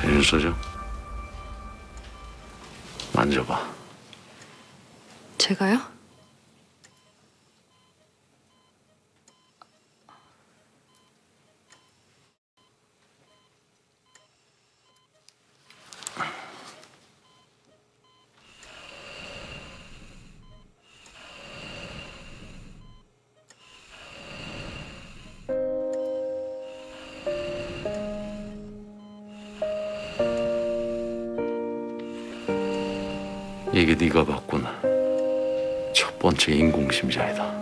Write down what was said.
자, 윤서정. 만져봐. 제가요? 이게 네가 봤구나. 첫 번째 인공심장이다.